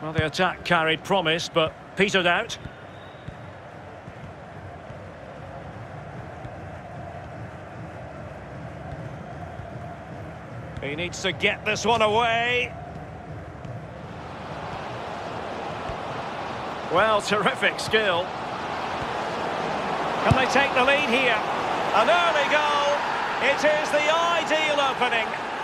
Well, the attack carried promise, but petered out. He needs to get this one away. Well, terrific skill. Can they take the lead here? An early goal. It is the ideal opening.